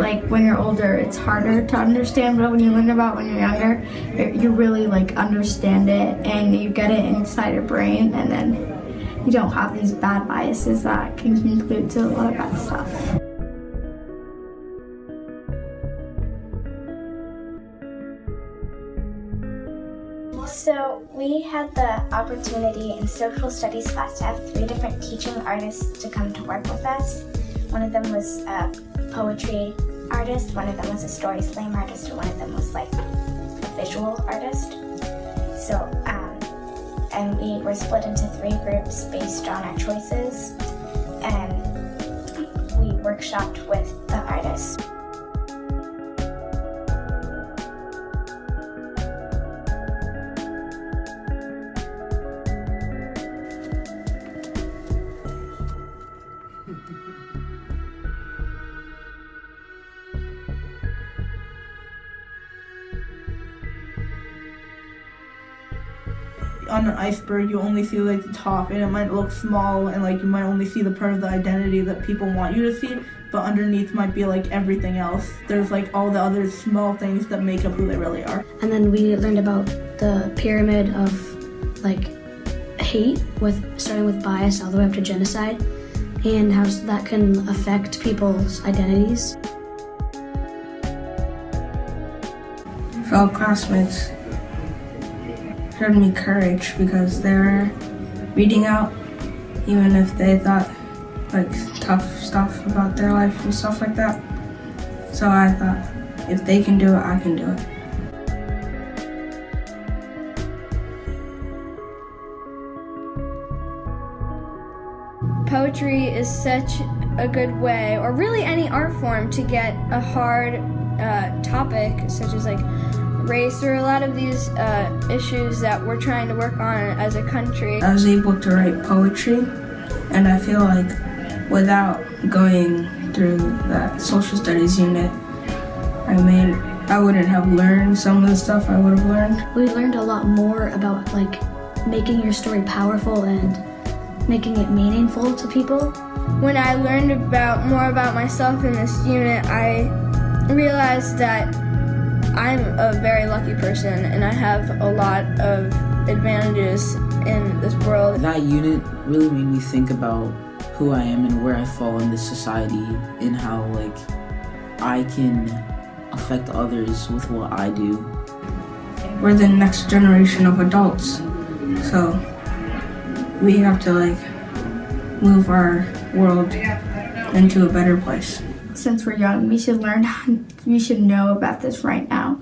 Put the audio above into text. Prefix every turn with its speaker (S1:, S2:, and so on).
S1: like when you're older, it's harder to understand, but when you learn about when you're younger, you really like understand it and you get it inside your brain, and then you don't have these bad biases that can conclude to a lot of bad stuff.
S2: So we had the opportunity in social studies class to have three different teaching artists to come to work with us. One of them was a poetry artist, one of them was a story slam artist, and one of them was like a visual artist. So, um, and we were split into three groups based on our choices, and we workshopped with the artists.
S3: On an iceberg, you only see like the top, and it might look small, and like you might only see the part of the identity that people want you to see, but underneath might be like everything else. There's like all the other small things that make up who they really are.
S4: And then we learned about the pyramid of like hate, with starting with bias all the way up to genocide, and how that can affect people's identities.
S5: Fellow classmates, showed me courage because they were reading out even if they thought like tough stuff about their life and stuff like that. So I thought, if they can do it, I can do it.
S6: Poetry is such a good way, or really any art form, to get a hard uh, topic, such as like race or a lot of these uh, issues that we're trying to work on as a country.
S5: I was able to write poetry, and I feel like without going through that social studies unit, I mean, I wouldn't have learned some of the stuff I would have learned.
S4: We learned a lot more about like making your story powerful and making it meaningful to people.
S6: When I learned about more about myself in this unit, I realized that I'm a very lucky person and I have a lot of advantages in this world.
S7: That unit really made me think about who I am and where I fall in this society and how like I can affect others with what I do.
S5: We're the next generation of adults. So we have to like move our world into a better place
S1: since we're young, we should learn, we should know about this right now